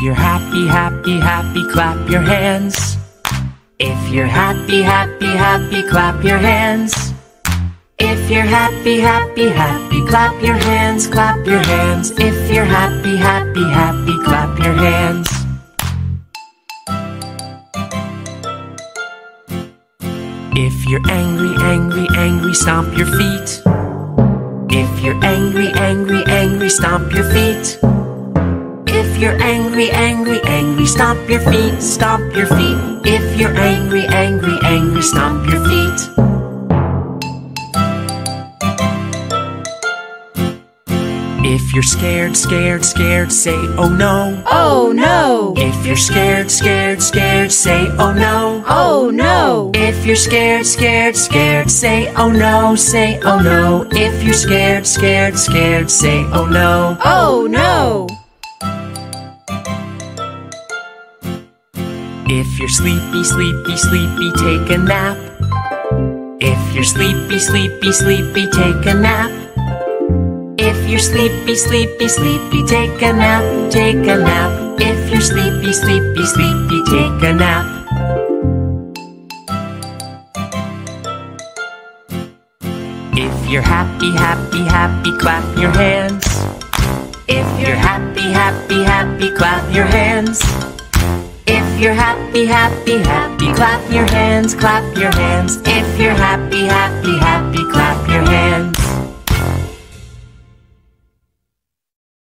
If you're happy, happy, happy, clap your hands. If you're happy, happy, happy, clap your hands. If you're happy, happy, happy, clap your hands, clap your hands. If you're happy, happy, happy, clap your hands. If you're angry, angry, angry, stomp your feet. If you're angry, angry, angry, stomp your feet. If you're angry, angry, angry, stomp your feet, stomp your feet. If you're angry, angry, angry, stomp your feet. If you're scared, scared, scared, say oh no. Oh no! If you're scared, scared, scared, say oh no. Oh no! If you're scared, scared, scared, say oh no, say oh no. If you're scared, scared, scared, say oh no. Oh no! If you're sleepy, sleepy, sleepy, take a nap. If you're sleepy, sleepy, sleepy, take a nap. If you're sleepy, sleepy, sleepy, take a nap, take a nap. If you're sleepy, sleepy, sleepy, take a nap. If you're happy, happy, happy, clap your hands. If you're happy, happy, happy, clap your hands. You're happy, happy, happy, clap your hands, clap your hands. If you're happy, happy, happy, clap your hands.